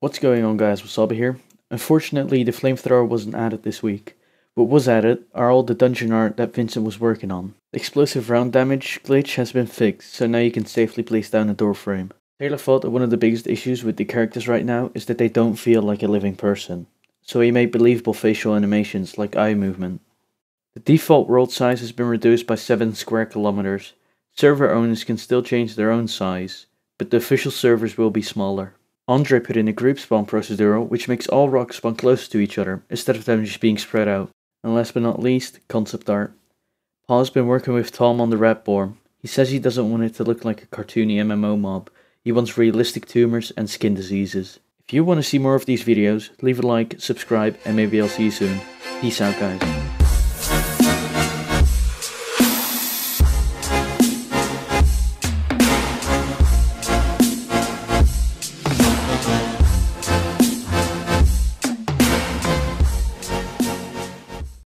What's going on guys, Wasabi here. Unfortunately the flamethrower wasn't added this week. What was added are all the dungeon art that Vincent was working on. Explosive round damage glitch has been fixed, so now you can safely place down a door frame. Taylor thought that one of the biggest issues with the characters right now is that they don't feel like a living person. So he made believable facial animations like eye movement. The default world size has been reduced by 7 square kilometers. Server owners can still change their own size, but the official servers will be smaller. Andre put in a group spawn procedural which makes all rocks spawn closer to each other instead of them just being spread out. And last but not least, concept art. Paul's been working with Tom on the red. He says he doesn't want it to look like a cartoony MMO mob. He wants realistic tumors and skin diseases. If you want to see more of these videos, leave a like, subscribe, and maybe I'll see you soon. Peace out guys.